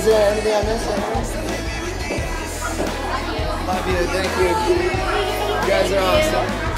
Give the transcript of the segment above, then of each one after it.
Is there anything I missed? Love you. Thank you. You guys are awesome.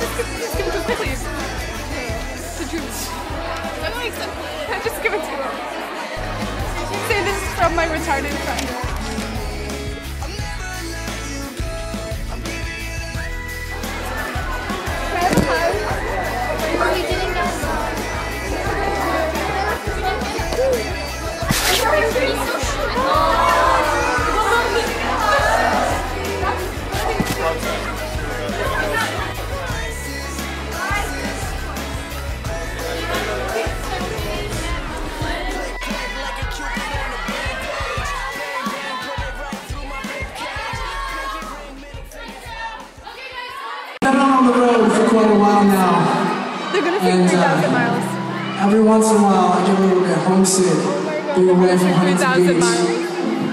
Just, give it to him. The juice. Just give it to. Say this is from my retarded friend. Quite a while now. They're gonna sing And, 3,000 uh, miles. Every once in a while, I get a little bit homesick being away from Huntington 3,000 Beach. miles.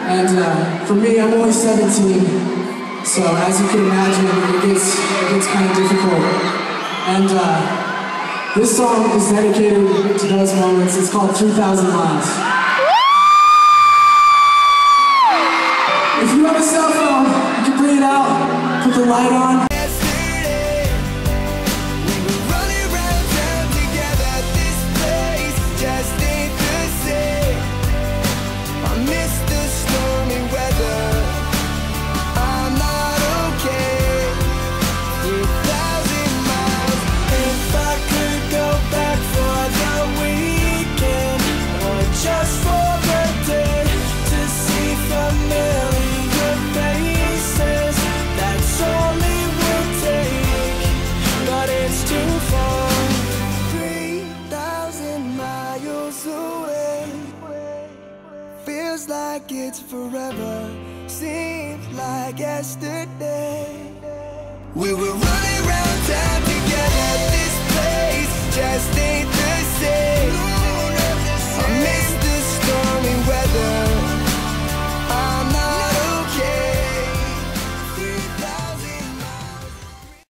And uh, for me, I'm only 17, so as you can imagine, it gets, it gets kind of difficult. And uh, this song is dedicated to those moments. It's called 3,000 Miles. If you have a cell phone, you can bring it out, put the light on. Feels like it's forever. Seems like yesterday. We were running